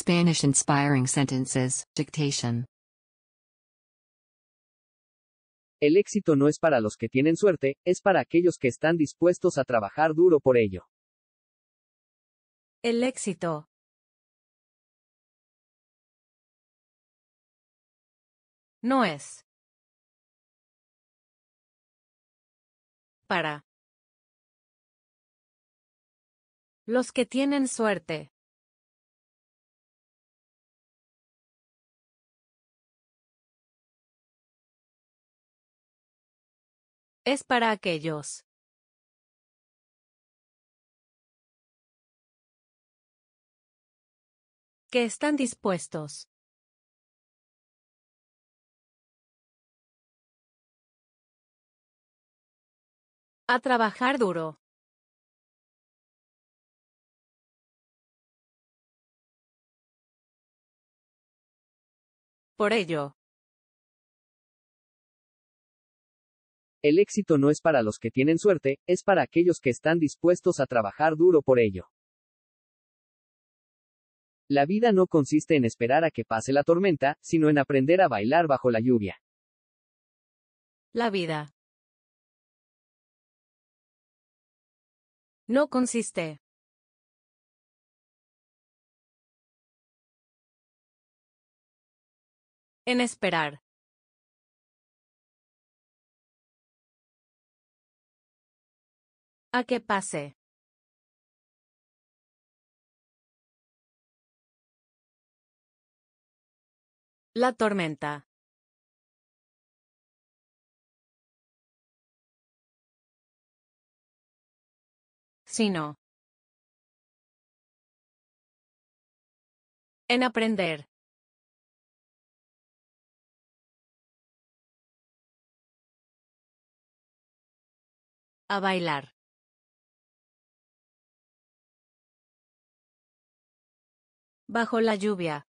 Spanish inspiring sentences, dictation. El éxito no es para los que tienen suerte, es para aquellos que están dispuestos a trabajar duro por ello. El éxito. No es. Para. Los que tienen suerte. Es para aquellos. Que están dispuestos. A trabajar duro. Por ello. El éxito no es para los que tienen suerte, es para aquellos que están dispuestos a trabajar duro por ello. La vida no consiste en esperar a que pase la tormenta, sino en aprender a bailar bajo la lluvia. La vida. No consiste. En esperar. A que pase. La tormenta. Sino. En aprender. A bailar. Bajo la lluvia.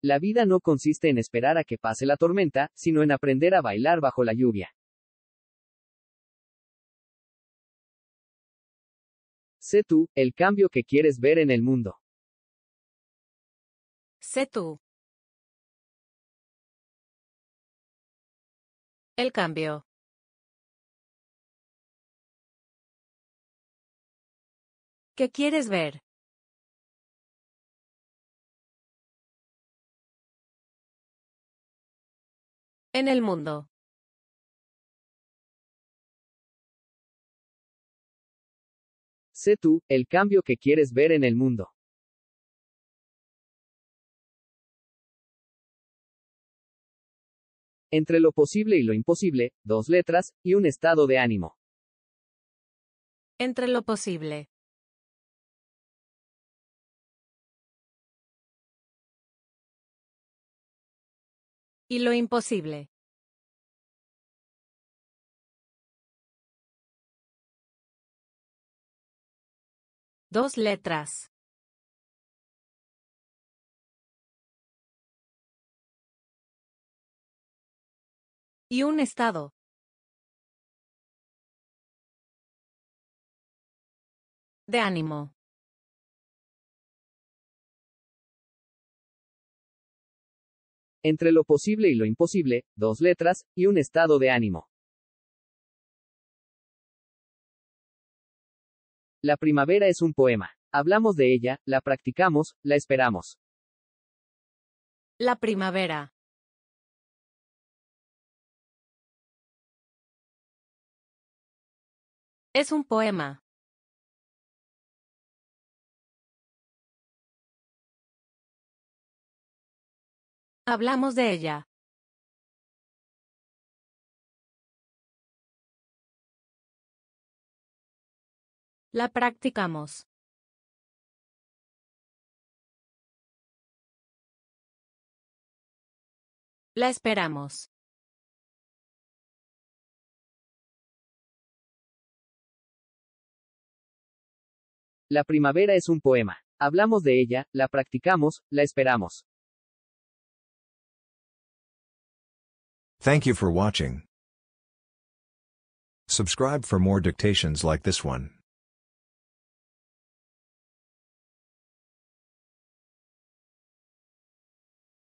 La vida no consiste en esperar a que pase la tormenta, sino en aprender a bailar bajo la lluvia. Sé tú, el cambio que quieres ver en el mundo. Sé tú. El cambio. ¿Qué quieres ver? En el mundo. Sé tú, el cambio que quieres ver en el mundo. Entre lo posible y lo imposible, dos letras, y un estado de ánimo. Entre lo posible. Y lo imposible. Dos letras. Y un estado. De ánimo. Entre lo posible y lo imposible, dos letras, y un estado de ánimo. La primavera es un poema. Hablamos de ella, la practicamos, la esperamos. La primavera. Es un poema. Hablamos de ella. La practicamos. La esperamos. La primavera es un poema. Hablamos de ella, la practicamos, la esperamos. Thank you for watching. Subscribe for more dictations like this one.